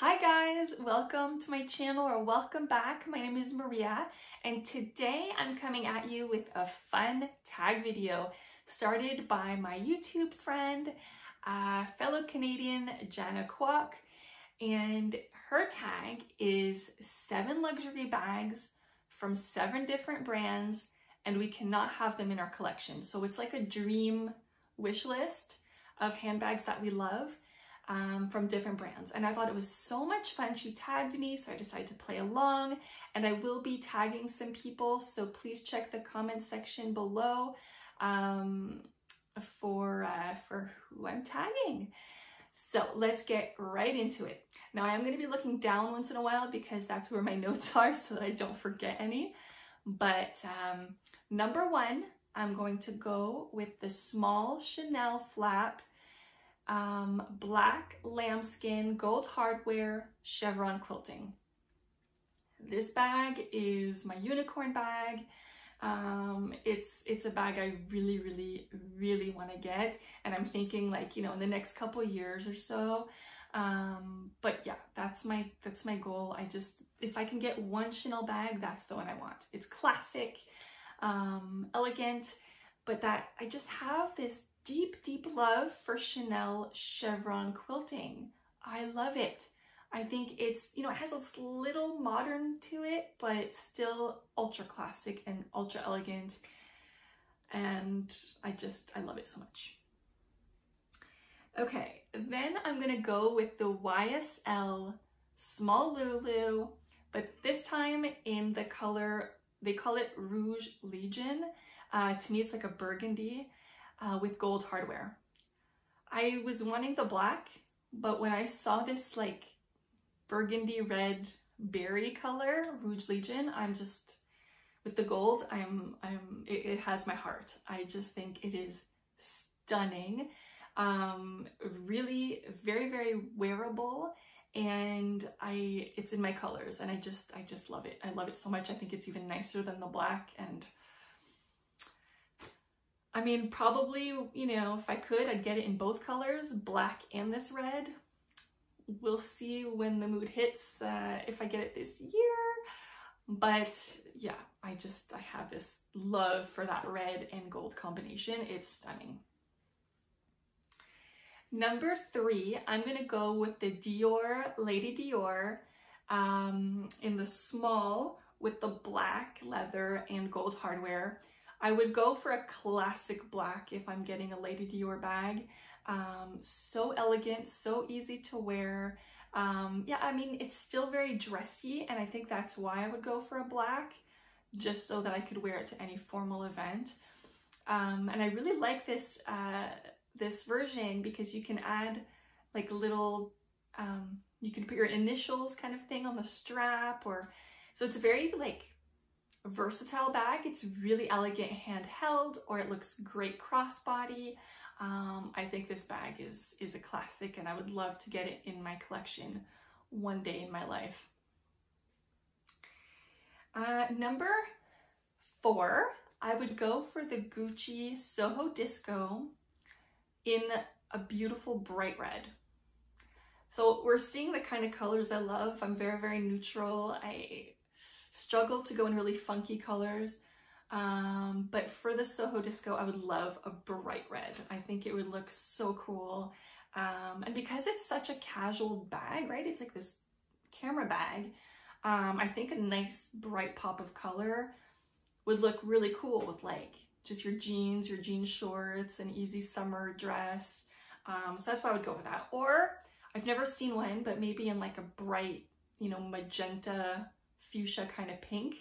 Hi guys, welcome to my channel or welcome back. My name is Maria and today I'm coming at you with a fun tag video started by my YouTube friend, uh, fellow Canadian Jana Kwok and her tag is seven luxury bags from seven different brands and we cannot have them in our collection. So it's like a dream wish list of handbags that we love um, from different brands. And I thought it was so much fun. She tagged me, so I decided to play along. And I will be tagging some people, so please check the comment section below um, for, uh, for who I'm tagging. So let's get right into it. Now I am going to be looking down once in a while because that's where my notes are so that I don't forget any. But um, number one, I'm going to go with the small Chanel flap um, black lambskin gold hardware chevron quilting. This bag is my unicorn bag. Um, it's it's a bag I really, really, really want to get. And I'm thinking like, you know, in the next couple years or so. Um, but yeah, that's my that's my goal. I just if I can get one Chanel bag, that's the one I want. It's classic, um, elegant, but that I just have this deep, deep love for Chanel chevron quilting. I love it. I think it's, you know, it has a little modern to it, but still ultra classic and ultra elegant. And I just, I love it so much. Okay, then I'm gonna go with the YSL Small Lulu, but this time in the color, they call it Rouge Legion. Uh, to me, it's like a burgundy uh, with gold hardware. I was wanting the black, but when I saw this like burgundy red berry color, Rouge Legion, I'm just, with the gold, I'm, I'm, it, it has my heart. I just think it is stunning. Um, really very, very wearable and I, it's in my colors and I just, I just love it. I love it so much. I think it's even nicer than the black and I mean, probably, you know, if I could, I'd get it in both colors, black and this red. We'll see when the mood hits, uh, if I get it this year. But yeah, I just, I have this love for that red and gold combination. It's stunning. Number three, I'm gonna go with the Dior Lady Dior um, in the small with the black leather and gold hardware. I would go for a classic black if I'm getting a Lady Dior bag. Um, so elegant, so easy to wear. Um, yeah, I mean, it's still very dressy and I think that's why I would go for a black, just so that I could wear it to any formal event. Um, and I really like this, uh, this version because you can add like little, um, you can put your initials kind of thing on the strap or, so it's very like versatile bag. It's really elegant handheld or it looks great crossbody. Um, I think this bag is, is a classic and I would love to get it in my collection one day in my life. Uh, number four, I would go for the Gucci Soho Disco in a beautiful bright red. So we're seeing the kind of colors I love. I'm very, very neutral. I struggle to go in really funky colors. Um, but for the Soho Disco, I would love a bright red. I think it would look so cool. Um, and because it's such a casual bag, right? It's like this camera bag. Um, I think a nice bright pop of color would look really cool with like just your jeans, your jean shorts, an easy summer dress. Um, so that's why I would go with that. Or I've never seen one, but maybe in like a bright, you know, magenta fuchsia kind of pink,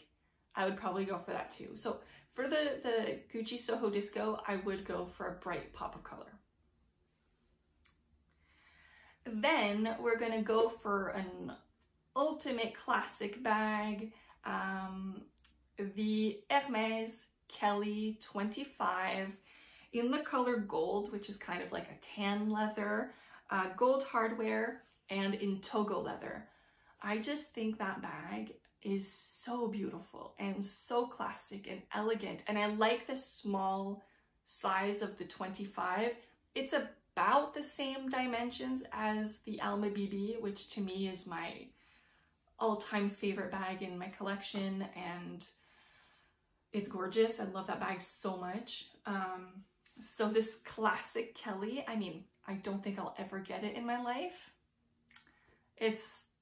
I would probably go for that too. So for the, the Gucci Soho Disco, I would go for a bright pop of color. Then we're gonna go for an ultimate classic bag, um, the Hermes Kelly 25 in the color gold, which is kind of like a tan leather, uh, gold hardware, and in Togo leather. I just think that bag is so beautiful and so classic and elegant. And I like the small size of the 25. It's about the same dimensions as the Alma BB, which to me is my all-time favorite bag in my collection and it's gorgeous. I love that bag so much. Um, so this classic Kelly, I mean, I don't think I'll ever get it in my life. It's,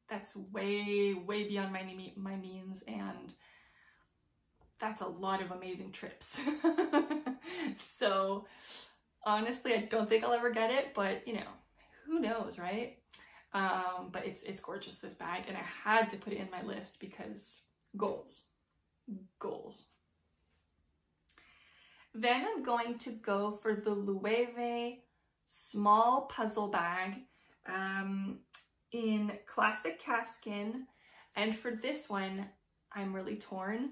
that's way, way beyond my, my means and that's a lot of amazing trips. so honestly, I don't think I'll ever get it, but you know, who knows, right? Um, but it's, it's gorgeous, this bag, and I had to put it in my list because goals, goals. Then I'm going to go for the Loewe small puzzle bag um, in classic calfskin. And for this one, I'm really torn.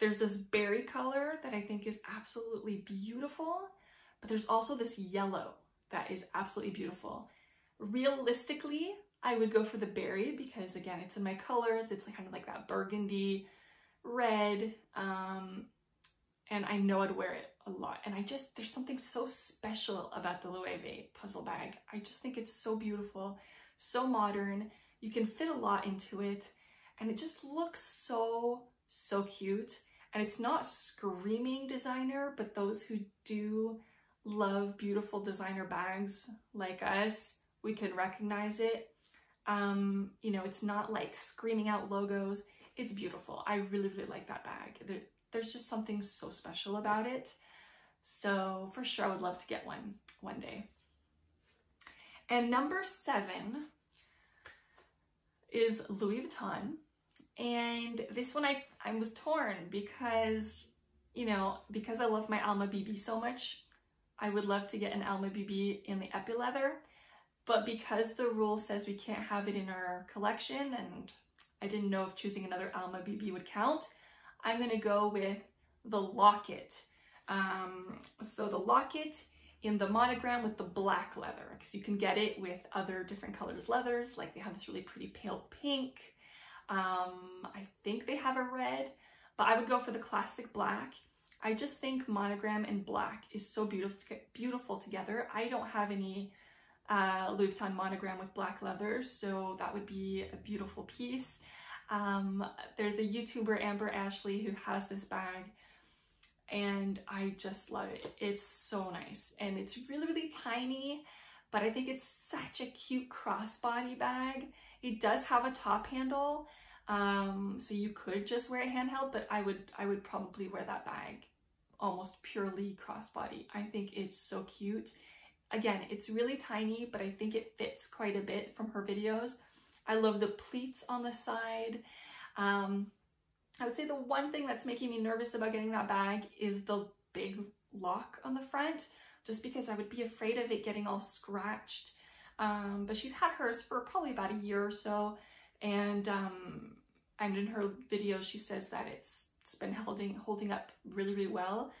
There's this berry color that I think is absolutely beautiful, but there's also this yellow that is absolutely beautiful. Realistically, I would go for the berry because again, it's in my colors. It's kind of like that burgundy red. Um, and I know I'd wear it a lot. And I just, there's something so special about the Loewe puzzle bag. I just think it's so beautiful, so modern. You can fit a lot into it and it just looks so, so cute. And it's not screaming designer, but those who do love beautiful designer bags like us, we can recognize it. Um, you know, it's not like screaming out logos. It's beautiful. I really, really like that bag. There, there's just something so special about it. So for sure, I would love to get one one day. And number seven is Louis Vuitton. And this one I, I was torn because, you know, because I love my Alma BB so much, I would love to get an Alma BB in the epi leather. But because the rule says we can't have it in our collection and I didn't know if choosing another Alma BB would count, I'm gonna go with the locket. Um, so the locket in the monogram with the black leather, because you can get it with other different colors leathers, like they have this really pretty pale pink. Um, I think they have a red, but I would go for the classic black. I just think monogram and black is so beautiful, beautiful together. I don't have any uh, Louis Vuitton monogram with black leather, so that would be a beautiful piece. Um, there's a YouTuber, Amber Ashley, who has this bag and I just love it. It's so nice and it's really, really tiny, but I think it's such a cute crossbody bag. It does have a top handle, um, so you could just wear it handheld, but I would, I would probably wear that bag almost purely crossbody. I think it's so cute. Again, it's really tiny, but I think it fits quite a bit from her videos. I love the pleats on the side. Um, I would say the one thing that's making me nervous about getting that bag is the big lock on the front, just because I would be afraid of it getting all scratched. Um, but she's had hers for probably about a year or so. And, um, and in her video, she says that it's, it's been holding, holding up really, really well.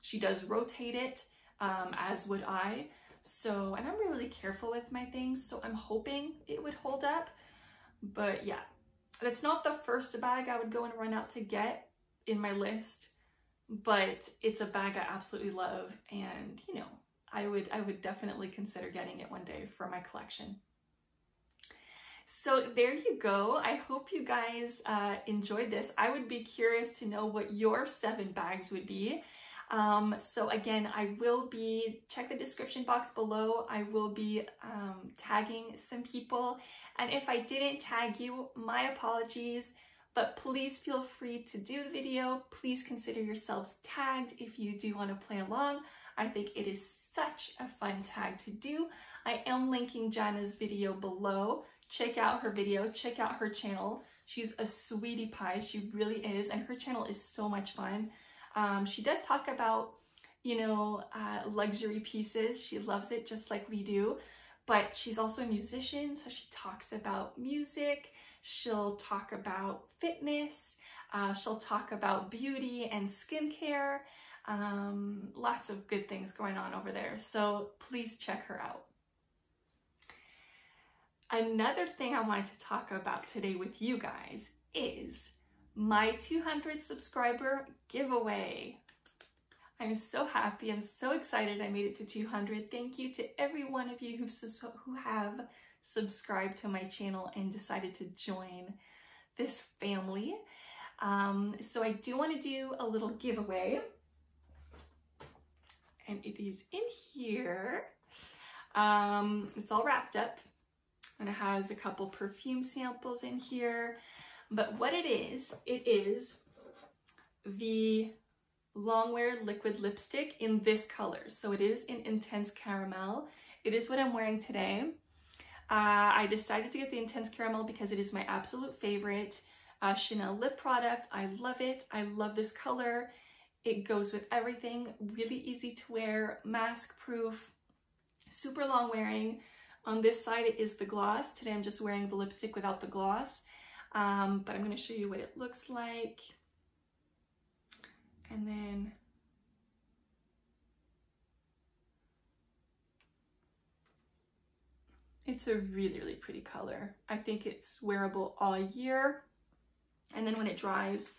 She does rotate it, um, as would I. So, and I'm really careful with my things, so I'm hoping it would hold up. But yeah, it's not the first bag I would go and run out to get in my list, but it's a bag I absolutely love. And, you know, I would, I would definitely consider getting it one day for my collection. So there you go. I hope you guys uh, enjoyed this. I would be curious to know what your seven bags would be. Um, so again, I will be, check the description box below. I will be um, tagging some people. And if I didn't tag you, my apologies, but please feel free to do the video. Please consider yourselves tagged if you do want to play along. I think it is such a fun tag to do. I am linking Jana's video below. Check out her video, check out her channel. She's a sweetie pie, she really is, and her channel is so much fun. Um, she does talk about, you know, uh, luxury pieces. She loves it just like we do, but she's also a musician. So she talks about music. She'll talk about fitness. Uh, she'll talk about beauty and skincare. Um, lots of good things going on over there. So please check her out. Another thing I wanted to talk about today with you guys is my 200 subscriber giveaway. I'm so happy. I'm so excited I made it to 200. Thank you to every one of you who've, who have subscribed to my channel and decided to join this family. Um, so I do want to do a little giveaway. And it is in here. Um, it's all wrapped up and it has a couple perfume samples in here. But what it is, it is the Longwear liquid lipstick in this color. So it is in Intense Caramel. It is what I'm wearing today. Uh, I decided to get the Intense Caramel because it is my absolute favorite uh, Chanel lip product. I love it. I love this color. It goes with everything. Really easy to wear, mask proof, super long wearing. On this side it is the gloss. Today I'm just wearing the lipstick without the gloss. Um, but I'm going to show you what it looks like. And then it's a really, really pretty color. I think it's wearable all year. And then when it dries,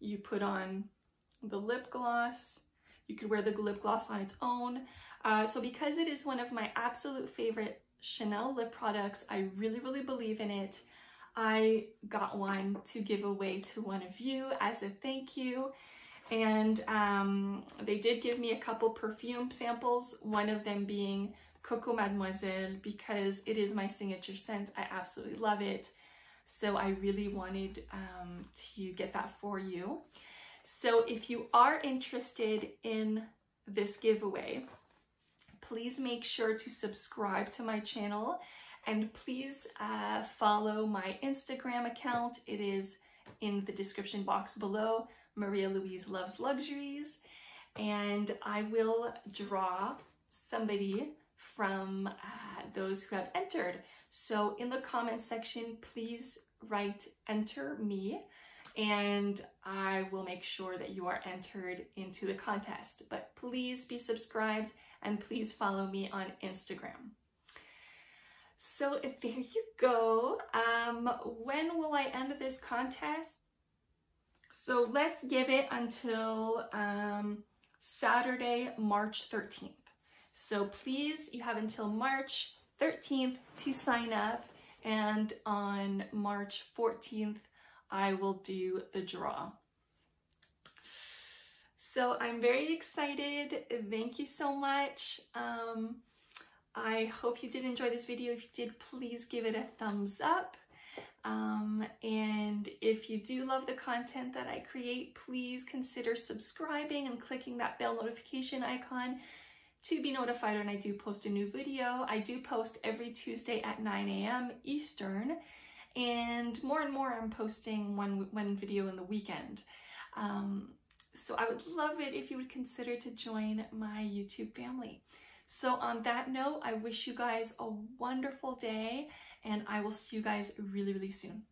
you put on the lip gloss. You could wear the lip gloss on its own. Uh, so because it is one of my absolute favorite Chanel lip products, I really, really believe in it. I got one to give away to one of you as a thank you. And um, they did give me a couple perfume samples, one of them being Coco Mademoiselle because it is my signature scent. I absolutely love it. So I really wanted um, to get that for you. So if you are interested in this giveaway, please make sure to subscribe to my channel and please uh, follow my Instagram account. It is in the description box below. Maria Louise Loves Luxuries. And I will draw somebody from uh, those who have entered. So in the comment section, please write enter me and I will make sure that you are entered into the contest. But please be subscribed and please follow me on Instagram. So there you go. Um, when will I end this contest? So let's give it until um, Saturday, March 13th. So please, you have until March 13th to sign up. And on March 14th, I will do the draw. So I'm very excited. Thank you so much. Um, I hope you did enjoy this video. If you did, please give it a thumbs up. Um, and if you do love the content that I create, please consider subscribing and clicking that bell notification icon to be notified when I do post a new video. I do post every Tuesday at 9 a.m. Eastern, and more and more I'm posting one, one video in the weekend. Um, so I would love it if you would consider to join my YouTube family. So on that note, I wish you guys a wonderful day and I will see you guys really, really soon.